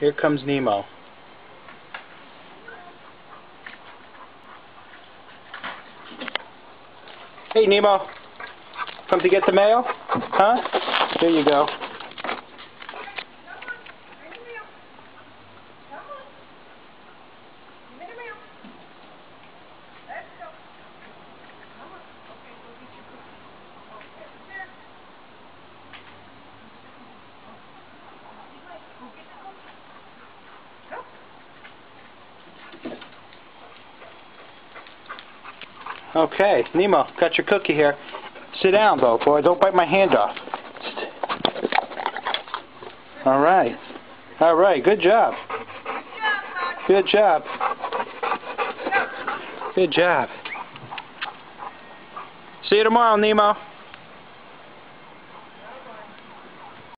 Here comes Nemo. Hey Nemo, come to get the mail? Huh? Here you go. Okay, Nemo, got your cookie here. Sit down, though, boy. Don't bite my hand off. All right. All right, good job. Good job. Good job. See you tomorrow, Nemo.